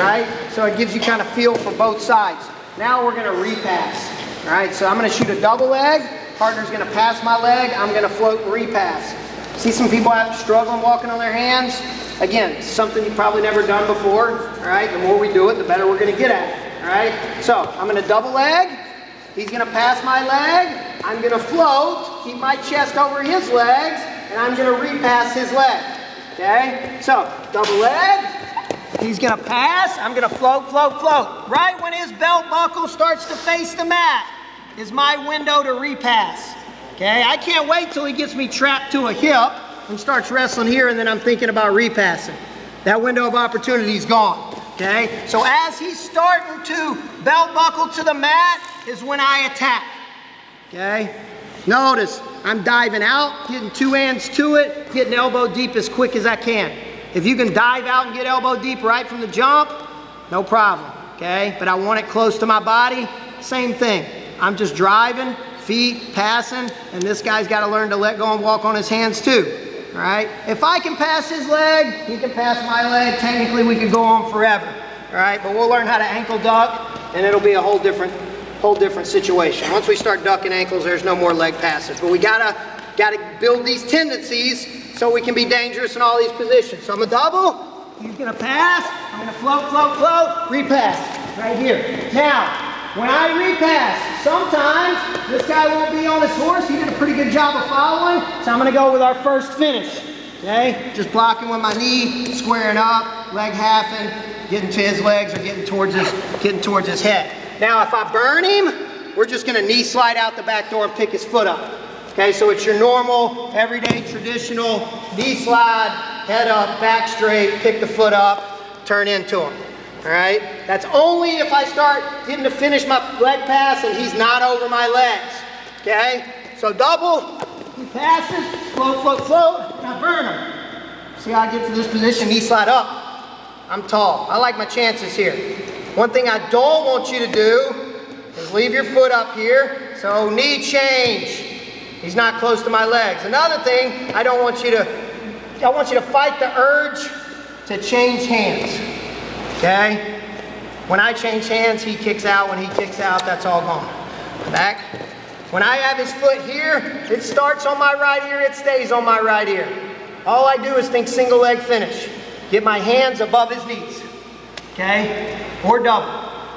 right? So it gives you kind of feel for both sides. Now we're gonna repass, all right? So I'm gonna shoot a double leg, partner's gonna pass my leg, I'm gonna float and repass. See some people have struggling walking on their hands? Again, something you've probably never done before, all right? The more we do it, the better we're gonna get at it, all right? So I'm gonna double leg, he's gonna pass my leg, I'm gonna float, keep my chest over his legs, and I'm gonna repass his leg, okay? So, double leg, he's gonna pass, I'm gonna float, float, float. Right when his belt buckle starts to face the mat is my window to repass, okay? I can't wait till he gets me trapped to a hip and starts wrestling here and then I'm thinking about repassing. That window of opportunity is gone, okay? So as he's starting to belt buckle to the mat is when I attack, okay? Notice, I'm diving out, getting two hands to it, getting elbow deep as quick as I can. If you can dive out and get elbow deep right from the jump, no problem, okay? But I want it close to my body, same thing. I'm just driving, feet, passing, and this guy's gotta learn to let go and walk on his hands too all right? If I can pass his leg, he can pass my leg. Technically, we could go on forever, all right? But we'll learn how to ankle duck, and it'll be a whole different, whole different situation. Once we start ducking ankles, there's no more leg passes. But we gotta, gotta build these tendencies so we can be dangerous in all these positions. So I'm a double. He's gonna pass. I'm gonna float, float, float. Repass right here. Now, when I repass, sometimes this guy won't be on his horse. He did a pretty good job of following. So I'm gonna go with our first finish. Okay, just blocking with my knee, squaring up, leg halving, getting to his legs or getting towards his, getting towards his head. Now if I burn him, we're just gonna knee slide out the back door and pick his foot up. Okay, so it's your normal, everyday, traditional knee slide, head up, back straight, pick the foot up, turn into him all right? That's only if I start getting to finish my leg pass and he's not over my legs, okay? So double, he passes, float, float, float, now burn him. See how I get to this position, knee slide up. I'm tall, I like my chances here. One thing I don't want you to do is leave your foot up here, so knee change. He's not close to my legs. Another thing, I don't want you to, I want you to fight the urge to change hands. Okay? When I change hands, he kicks out. When he kicks out, that's all gone. Back. When I have his foot here, it starts on my right ear, it stays on my right ear. All I do is think single leg finish. Get my hands above his knees. Okay? Or double.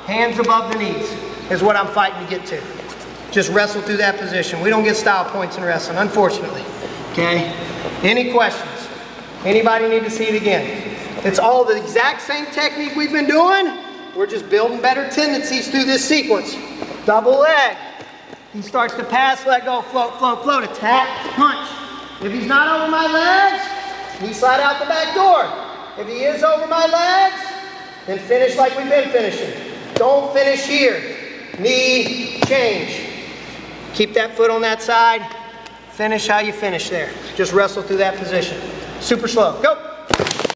Hands above the knees is what I'm fighting to get to. Just wrestle through that position. We don't get style points in wrestling, unfortunately. Okay? Any questions? Anybody need to see it again? It's all the exact same technique we've been doing. We're just building better tendencies through this sequence. Double leg. He starts to pass, let go, float, float, float, attack, punch. If he's not over my legs, he slide out the back door. If he is over my legs, then finish like we've been finishing. Don't finish here. Knee change. Keep that foot on that side. Finish how you finish there. Just wrestle through that position. Super slow. Go.